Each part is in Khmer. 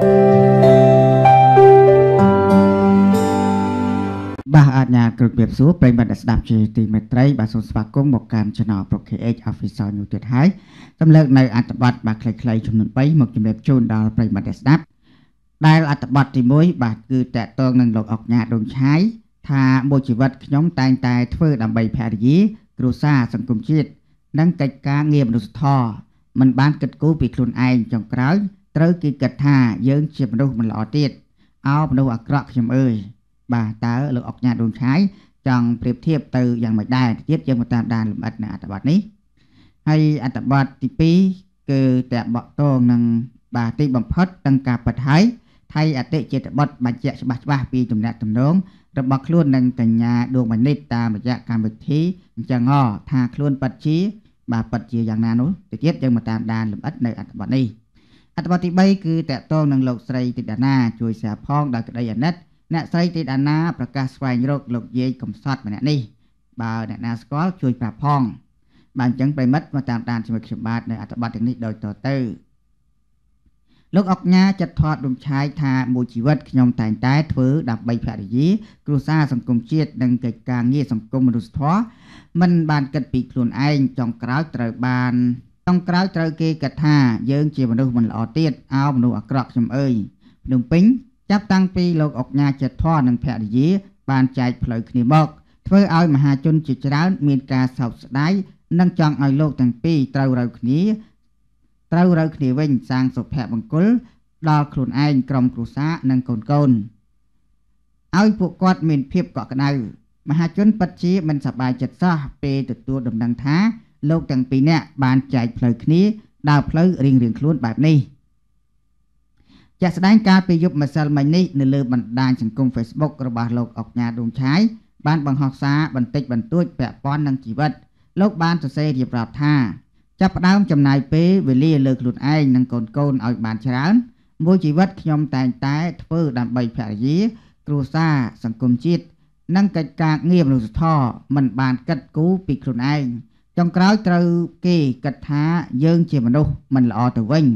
បាទអាជ្ញាគ្រប់ៀបសួរប្រិយមិត្តស្ដាប់ជាទីមេត្រីបាទសូមស្វាគមន៍មកកាន់ Channel Pro KH Official News ទៀតហើយសម្លើកនៅអត្ថបទបាទខ្លីៗចំនួន3មកជម្រាបជូនដល់ប្រិយមិត្តស្ដាប់ដែលអត្ថបទទី1បាទគឺតកតងនឹងលោកអុកញ៉ាដុងឆាយថាមួយជីវិតខ្ញុំតែងតែធ្វើដើម្បីភរិយាគ្រួសារសង្គមជាតិនិងកិច្ចការងារមនុស្សធម៌មិនបានគិតគូរពីខ្លួនឯងចុងក្រោយ ត្រូវគេគិតថាយើងជាមនុស្សមិនល្អទៀតអោមនុស្សអាក្រក់ខ្ញុំអើយបាទតើលោកអុកញ៉ាដូនឆាយចង់ប្រៀបធៀបទៅយ៉ាងម៉េចដែរទៀតយើងមកតាមដានលម្អិតនៅអត្ថបទនេះហើយអត្ថបទទី2គឺតបកតងនឹងបាទទីបំផុតទាំងការបិទហើយថៃអតិចេតបុតបញ្ជាក់ច្បាស់ច្បាស់ពីទំនាក់ទំនងរបស់ខ្លួននឹងកញ្ញាដួងមនិតតាមរយៈកម្មវិធីអញ្ចឹងហ៎ថាខ្លួនប៉ັດជា បាទប៉ັດជាយ៉ាងណានោះទៅទៀតយើងមកតាមដានលម្អិតនៅអត្ថបទនេះ អត្ថបទទី3គឺតកតងនឹងលោកស្រីទីដាណាជួយសារផងដោយក្តីអាណិតអ្នកស្រីទីដាណាប្រកាសស្វែងរកលោកយាយកំសត់ម្នាក់នេះបើអ្នកណាស្គាល់ជួយប្រាប់ផងបាទអញ្ចឹងប្រិមិត្តមកតាមដានជាមួយខ្ញុំបាទនៅអត្ថបទទាំងនេះដូចតទៅលោកអុកញ៉ាចិត្តថតរំឆាយថាមួយជីវិតខ្ញុំតែងតែធ្វើដើម្បីភរិយាគ្រួសារសង្គមជាតិនិងកិច្ចការងារសង្គមមនុស្សធម៌មិនបានគិតពីខ្លួនឯងចុងក្រោយត្រូវបានចុ ងក្រោយត្រូវគេគិតថាយើងជាមនុស្សមិនល្អទៀតអោមនុស្សអាក្រក់ខ្ញុំអើយភ្នំពេញចាប់តាំងពីលោកអុកញ៉ាចិត្តធរនិងភរិយាបានចែកផ្លូវគ្នាមកធ្វើឲ្យមហាជនជាច្រើនមានការសោកស្ដាយនិងចង់ឲ្យលោកទាំងពីរត្រូវរើគ្នាត្រូវរើគ្នាវិញសាងសុភមង្គលដល់ខ្លួនឯងក្រុមគ្រួសារនិងកូនកូនឲ្យពួកគាត់មានភាពកក់ក្ដៅមហាជនពិតជាមិនសប្បាយចិត្តសោះពេលទទួលដំណឹងថា លោកទាំងពីរនាក់បានចែកផ្លូវគ្នាដើរផ្លូវរៀងៗខ្លួនបែបនេះ។ជាក់ស្ដែងកាលពីយប់ម្សិលមិញនេះនៅលើបណ្ដាញសង្គម Facebook របស់លោកអុកញ៉ាដួងឆាយបានបង្ហោះសារបន្តិចបន្តួចពាក់ព័ន្ធនឹងជីវិតលោកបានសរសេររៀបរាប់ថាចាប់ផ្ដើមចំណាយពេលវេលាលើខ្លួនឯងនិងកូនកូនឲ្យបានច្រើនមួយជីវិតខ្ញុំតែងតែធ្វើដើម្បីភរិយាគ្រួសារសង្គមជាតិនិងកិច្ចការងារមនុស្សធម៌មិនបានគិតគូរពីខ្លួនឯង ចុងក្រោយត្រូវគេគិតថាយើងជាមនុស្សមិនល្អទៅវិញ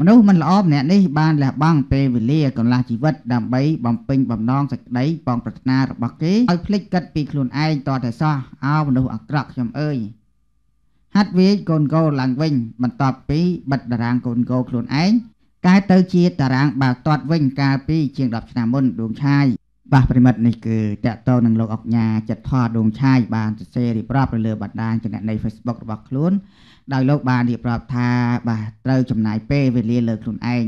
មនុស្សមិនល្អម្នាក់នេះបានលះបង់ពេលវេលាកន្លះជីវិតដើម្បីបំពេញបំណងសេចក្តីបងប្រាថ្នារបស់គេឲ្យភ្លេចគិតពីខ្លួនឯងតតែសោះអោមនុស្សអាក្រក់ខ្ញុំអើយហាត់វាយកូនកោឡើងវិញ បន្ទាប់ពីបិទតារាងកូនកោខ្លួនឯងកែទៅជាតារាងបើកទាត់វិញកាលពីជាង10ឆ្នាំមុនដួងឆាយ បាទប្រិមិត្តនេះគឺតកតទៅនឹងលោកអុកញ៉ាចិត្តថតដួងឆាយបានសរសេររៀបរាប់នៅលើបណ្ដាញចំណេះនៃ Facebook របស់ខ្លួនដោយលោកបានរៀបរាប់ថាបាទត្រូវចំណាយពេលវេលាលើខ្លួនឯង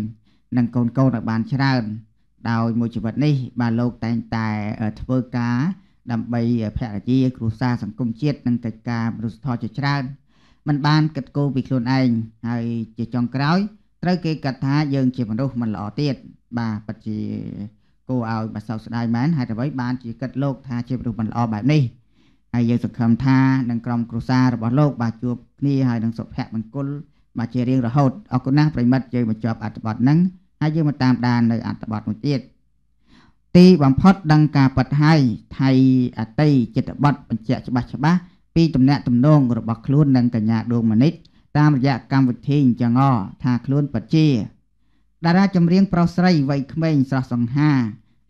និងកូនកូនឲ្យបានច្រើន ដោយមួយជីវិតនេះបាទលោកតែងតែធ្វើការដើម្បីភរិយាគ្រួសារសង្គមជាតិនិងកិច្ចការមនុស្សធម៌ជាច្រើនมันបានគិតគូរពីខ្លួនឯងហើយជាចុងក្រោយត្រូវគេគិតថាយើងជាមនុស្សមិនល្អទៀតបាទពិតជា គួរឲ្យបាសោកស្ដាយមែនហេតុអ្វីបានជាគិតលោកថាជាមនុស្សមិនល្អបែបនេះហើយយើងសង្ឃឹមថានឹងក្រុមគ្រួសាររបស់លោកបាទជួបគ្នាហើយនឹងសុភមង្គលបាទជារៀងរហូតអរគុណណាស់ប្រិមិត្តយើងបញ្ចប់អត្ថបទហ្នឹងហើយយើងមកតាមដាននៅអត្ថបទមួយទៀតទីបំផុតដឹងការប៉ັດហើយថៃអតីចិត្តបတ်បញ្ជាក់ច្បាស់ច្បាស់ពីទំនាក់ទំនងរបស់ខ្លួននិងកញ្ញាដួងមនិតតាមរយៈកម្មវិធីអញ្ចឹងថាខ្លួនប៉ັດជា តារាចម្រៀងប្រុសស្រីវ័យក្មេងស្រស់សង្ហា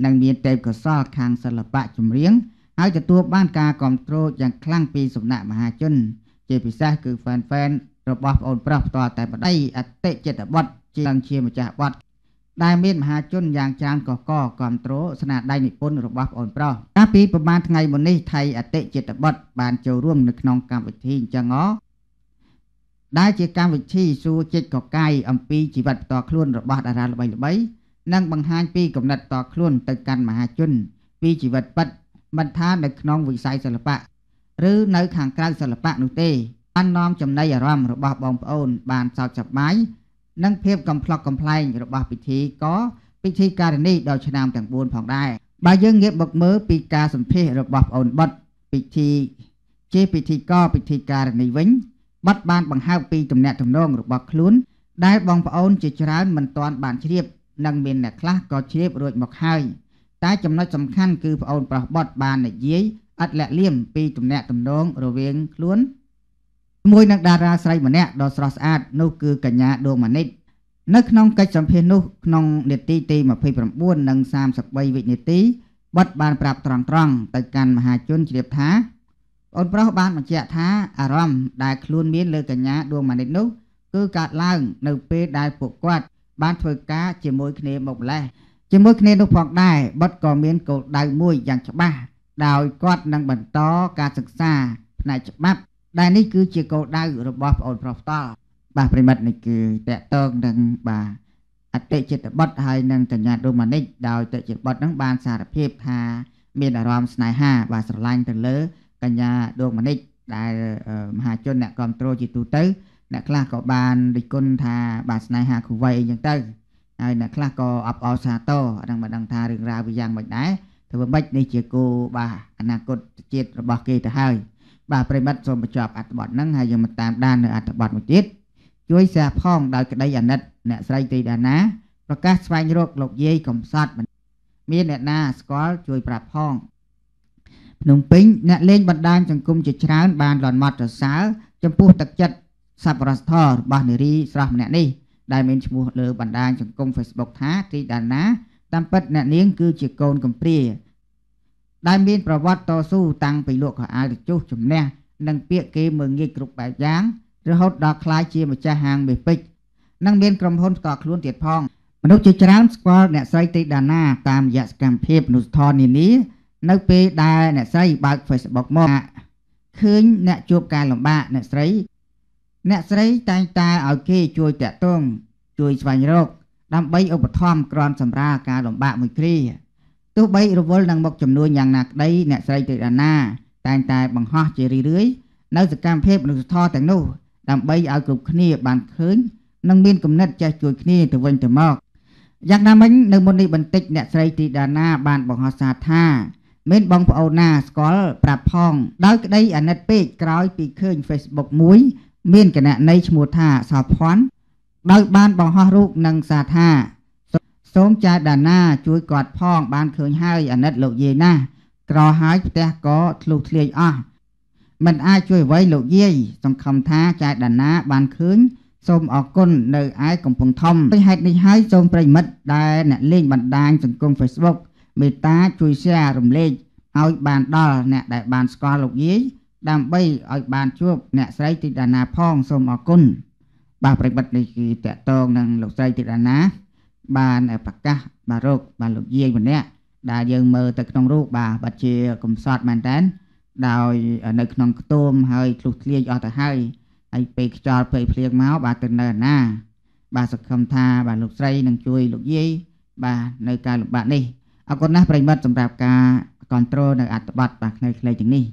និងមានទេពកោសល្យខាងសិល្បៈចម្រៀងហើយទទួលបានការគ្រប់គ្រងយ៉ាងខ្លាំងពីសំណាក់មហាជន ជាពិសេសគឺ fan fan របស់ប្អូនប្រុសផ្ទាល់តែប្តីអតិចិត្តបុត្រជាងជាម្ចាស់បទដែលមានមហាជនយ៉ាងច្រើនកកកគ្រប់គ្រងស្នាដៃនិពន្ធរបស់ប្អូនប្រុសកាលពីប្រហែលថ្ងៃមុននេះថៃអតិចិត្តបុត្របានចូលរួមនៅក្នុងកម្មវិធីអញ្ចឹងអ ដែលជាកម្មវិធីសួរចិត្តកកាយអំពីជីវិតផ្ទាល់ខ្លួនរបស់តារាល្បីៗនិងបង្ហាញពីគំនិតតខ្លួនទៅកាន់មហាជន ពីជីវិតពិតមិនថានៅក្នុងវិស័យសិល្បៈឬនៅខាងក្រៅសិល្បៈនោះទេបាននាំចំណីអារម្មណ៍របស់បងប្អូន បានសោកសប្បាយនិងភាពកំ pl ុកកំ pl ែងរបស់ពិធីក៏ពិធីការនីដល់ឆ្នាំទាំង4ផងដែរបើយើងងាកមកមើលពីការសម្ភាសរបស់ប្អូនបុតពិធីជាពិធីកពិធីការនីវិញ បាត់បានបង្ហើបពីទំនាក់ទំនងរបស់ខ្លួនដែលបងប្អូនជាច្រើនមិនទាន់បានជ្រាបនិងមានអ្នកខ្លះក៏ជ្រាបរួចមកហើយតែចំណុចសំខាន់គឺប្អូនប្រុសបុតបាននិយាយឥតលាក់លៀមពីទំនាក់ទំនងរវាងខ្លួនជាមួយនឹងតារាស្រីម្នាក់ដ៏ស្រស់ស្អាតនោះគឺកញ្ញាដួងម៉ានិតនៅក្នុងកិច្ចសម្ភាសន៍នោះក្នុងនេតិទី29និង33វិនាទីបတ်បានប្រាប់ត្រង់ត្រង់ទៅកាន់មហាជនជ្រាបថា អូនប្រុសបានបញ្ជាក់ថាអារម្មណ៍ដែលខ្លួនមានលើកញ្ញាដួងម៉ានិតនោះគឺកើតឡើងនៅពេលដែលពួកគាត់បានធ្វើការជាមួយគ្នាមកម្លេះជាមួយគ្នានោះផងដែរបတ်ក៏មានគោលដៅមួយយ៉ាងច្បាស់ដោយគាត់នឹងបន្តការសិក្សាផ្នែកច្បាប់ ដែលនេះគឺជាគោលដៅរបស់ប្អូនប្រុសផ្ទាល់បាទប្រិមិត្តនេះគឺតកតងនឹងបាទអតិចិត្តបុត្រហើយនឹងកញ្ញាដូម៉ានិកដោយតេចិត្តបុត្រនឹងបានសារភាពថាមានអារម្មណ៍ស្នេហាបាទស្រឡាញ់ទៅលើ កញ្ញាដួងមនិចដែលមហាជនអ្នកគ្រប់គ្រងជាទូទៅអ្នកខ្លះក៏បានរិះគន់ថាបាទស្នេហាគូវៃអីចឹងទៅហើយអ្នកខ្លះក៏អបអរសាទរអដឹងមិនដឹងថារឿងរ៉ាវវាយ៉ាងមិនដែរធ្វើម៉េចនេះជាគោបាទអនាគតជាតិរបស់គេទៅហើយបាទប្រិមិត្តសូមបញ្ចប់អត្ថបទហ្នឹងហើយយើងមកតាមដាននៅអត្ថបទមួយទៀតជួយសារផងដោយក្តីអាណិតអ្នកស្រីទីដាណាប្រកាសស្វែងរកលោកយាយកំសត់មានអ្នកណាស្គាល់ជួយប្រាប់ផង ភ្នំពេញអ្នកលេងបណ្ដាញសង្គមជាច្រើនបានលន់មាត់សរសើរចំពោះទឹកចិត្តសប្បុរសធម៌របស់នារីស្រស់ម្នាក់នេះដែលមានឈ្មោះលើបណ្ដាញសង្គម Facebook ថាទីដាណាតាមពិតអ្នកនាងគឺជាកូនកំព្រាដែលមានប្រវត្តិតស៊ូតាំងពីលក់ខោអាវទៅចុះជំនះនិងពាក្យគេមើងងាយគ្រប់បែបយ៉ាងរហូតដល់ក្លាយជាម្ចាស់ហាងមេពេជ្រនិងមានក្រុមហ៊ុនផ្ទាល់ខ្លួនទៀតផងមនុស្សជាច្រើនស្គាល់អ្នកស្រីទីដាណាតាមរយៈសកម្មភាពមនុស្សធម៌នានា នៅពេលដែលអ្នកស្រីបើក Facebook មកឃើញអ្នកជួបការលំបាកអ្នកស្រី អ្នកស្រីតែងតែឲ្យគេជួយតាក់ទងជួយស្វែងរក ដើម្បីឧបត្ថម្ភក្រាន់សម្រាលការលំបាកមួយគ្រាទោះបីរវល់នឹងមុខចំនួនយ៉ាងណាក្តីអ្នកស្រីទេដាណា តែងតែបង្ហោះជារឿយៗនៅសកម្មភាពមនុស្សធម៌ទាំងនោះដើម្បីឲ្យគ្រប់គ្នាបានឃើញនិងមានគំនិតចេះជួយគ្នាទៅវិញទៅមកយ៉ាងណាមិញនៅមុននេះបន្តិចអ្នកស្រីទីដាណាបានបង្ហោះសារថា មានបងប្អូនណាស្គាល់ប្រាប់ផងដោយក្តីអាណិតពេកក្រោយពីឃើញ Facebook មួយ មានគណនីឈ្មោះថាសោភ័ណ្ឌដោយបានបង្ហោះរូបនិងសារថាសូមចាដាណាជួយគាត់ផងបានឃើញហើយអាណិតលោកយាយណាក្រហើយផ្ទះក៏ធ្លុះធ្លាយអស់មិនអាចជួយអ្វីលោកយាយសង្ឃឹមថាចាដាណាបានឃើញសូមអរគុណនៅឯកំពង់ធំដោយហេតុនេះហើយសូមប្រិមិត្តដែលអ្នកលេងបណ្ដាញសង្គម Facebook មេត្តាជួយ share រំលែកឲ្យបានដល់អ្នកដែលបានស្គាល់លោកយាយដើម្បីឲ្យបានជួបអ្នកស្រីទីដាណាផងសូមអរគុណបាទប្រិបត្តិនេះគឺតកតងនឹងលោកស្រីទីដាណា បានប្រកាសបាទរោគបាទលោកយាយម្នាក់ដែលយើងមើលទៅក្នុងរូបបាទបាត់ជាកំសត់មែនតើដោយនៅក្នុងខ្ទមហើយធ្លុះធ្លាយអស់ទៅហើយហើយពេលខ្យល់ពេលភ្លៀងមកបាទទៅនៅណា បាទសង្ឃឹមថាបាទលោកស្រីនឹងជួយលោកយាយបាទនៅការលំបាកនេះ អរគុណណាស់ប្រិមិត្តសម្រាប់ការគ្រប់គ្រងនៅអត្ថបទបាទខ្លីៗទាំងនេះ